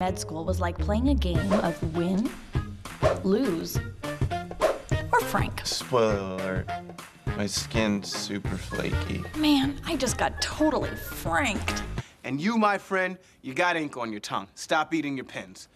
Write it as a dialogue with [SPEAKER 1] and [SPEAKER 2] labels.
[SPEAKER 1] med school was like playing a game of win, lose, or frank.
[SPEAKER 2] Spoiler alert. My skin's super flaky.
[SPEAKER 1] Man, I just got totally franked.
[SPEAKER 3] And you, my friend, you got ink on your tongue. Stop eating your pens.